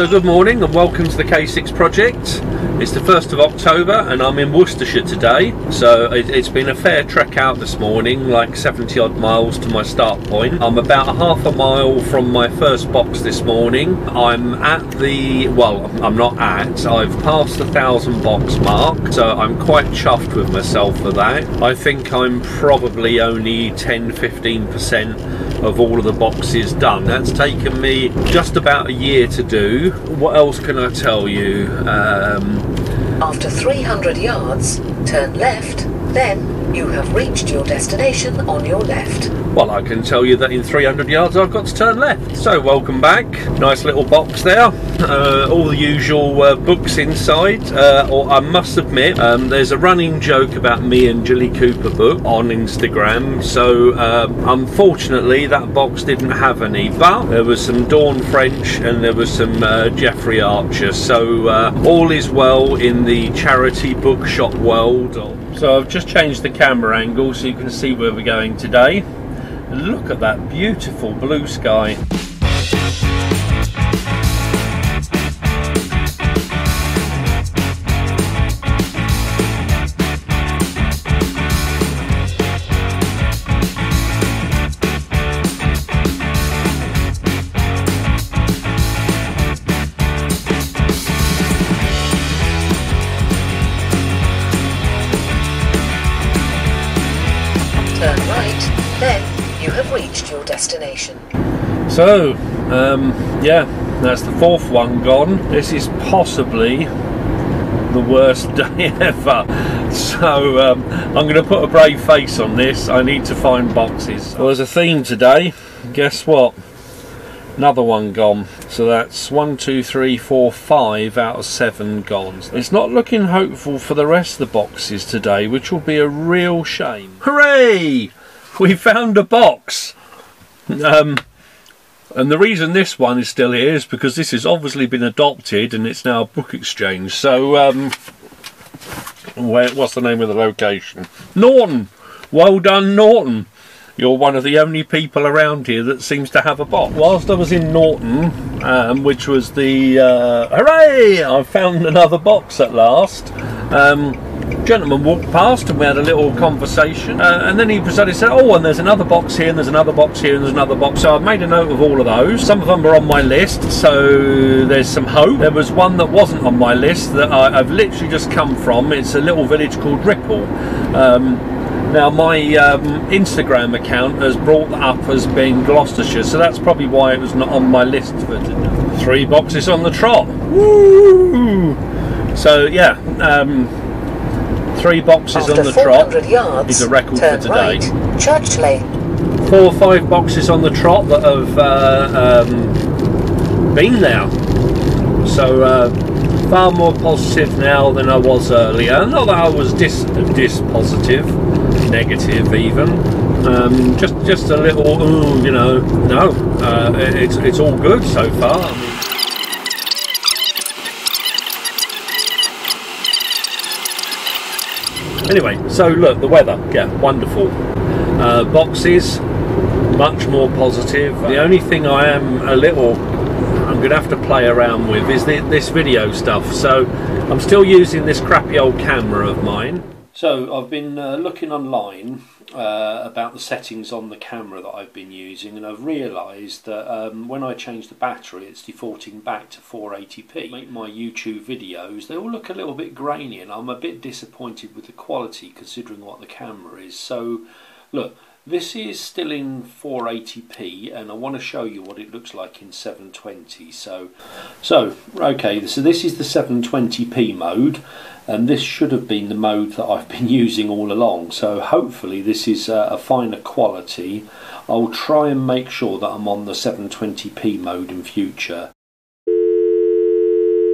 So good morning and welcome to the K6 project. It's the 1st of October and I'm in Worcestershire today. So it, has been a fair trek out this morning, like 70 odd miles to my start point. I'm about a half a mile from my first box this morning. I'm at the, well, I'm not at, I've passed the thousand box mark. So I'm quite chuffed with myself for that. I think I'm probably only 10-15% of all of the boxes done. That's taken me just about a year to do. What else can I tell you? Um, After 300 yards, turn left, then you have reached your destination on your left. Well, I can tell you that in 300 yards I've got to turn left. So, welcome back. Nice little box there. Uh, all the usual uh, books inside. Uh, or I must admit, um, there's a running joke about me and Jilly Cooper book on Instagram. So, um, unfortunately, that box didn't have any. But there was some Dawn French and there was some uh, Jeffrey Archer. So, uh, all is well in the charity bookshop world. So I've just changed the camera angle so you can see where we're going today. Look at that beautiful blue sky. Turn right, then you have reached your destination. So, um, yeah, that's the fourth one gone. This is possibly the worst day ever. So um, I'm going to put a brave face on this. I need to find boxes. Well, there's a theme today. Guess what? Another one gone. So that's one, two, three, four, five out of seven gone. It's not looking hopeful for the rest of the boxes today, which will be a real shame. Hooray! We found a box. Um, and the reason this one is still here is because this has obviously been adopted and it's now a book exchange. So, um, where, what's the name of the location? Norton! Well done, Norton! You're one of the only people around here that seems to have a box. Whilst I was in Norton, um, which was the uh, hooray! I found another box at last. Um, gentleman walked past and we had a little conversation, uh, and then he to say, "Oh, and there's another box here, and there's another box here, and there's another box." So I've made a note of all of those. Some of them are on my list, so there's some hope. There was one that wasn't on my list that I, I've literally just come from. It's a little village called Ripple. Um, now, my um, Instagram account has brought that up as being Gloucestershire, so that's probably why it was not on my list for today. Three boxes on the trot. Woo! So, yeah, um, three boxes After on the trot yards, is a record for today. right, Church Lane. Four or five boxes on the trot that have uh, um, been there. So, uh, far more positive now than I was earlier. Not that I was dis, dis positive, negative even. Um, just just a little, ooh, you know, no, uh, it's it's all good so far. I mean, Anyway, so look, the weather, yeah, wonderful. Uh, boxes, much more positive. The only thing I am a little, I'm to have to play around with is the, this video stuff. So I'm still using this crappy old camera of mine. So I've been uh, looking online uh, about the settings on the camera that I've been using, and I've realised that um, when I change the battery, it's defaulting back to 480p. Make my YouTube videos; they all look a little bit grainy, and I'm a bit disappointed with the quality considering what the camera is. So, look. This is still in 480p and I want to show you what it looks like in 720 so so okay so this is the 720p mode and this should have been the mode that I've been using all along so hopefully this is a, a finer quality. I'll try and make sure that I'm on the 720p mode in future